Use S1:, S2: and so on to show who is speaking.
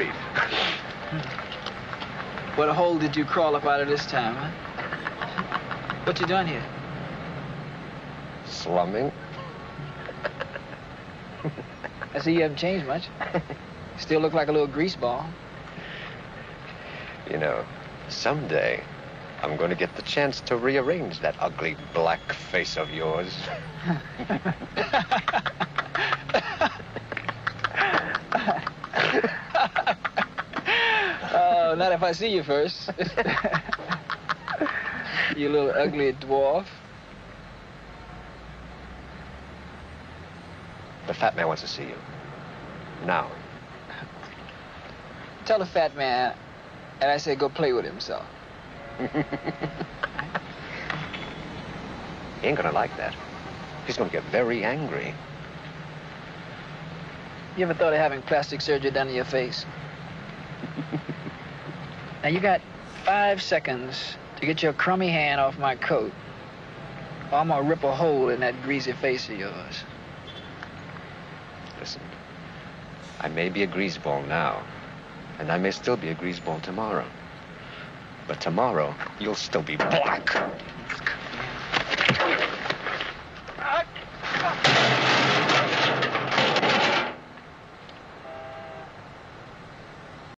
S1: What a hole did you crawl up out of this time, huh? What you doing here?
S2: Slumming.
S1: I see you haven't changed much. Still look like a little grease ball.
S2: You know, someday I'm going to get the chance to rearrange that ugly black face of yours.
S1: oh, not if I see you first. you little ugly dwarf.
S2: The fat man wants to see you. Now.
S1: Tell the fat man, and I say go play with himself.
S2: he ain't gonna like that. He's gonna get very angry.
S1: You ever thought of having plastic surgery done to your face? now you got five seconds to get your crummy hand off my coat, or I'm gonna rip a hole in that greasy face of yours.
S2: Listen, I may be a greaseball now, and I may still be a greaseball tomorrow. But tomorrow, you'll still be black.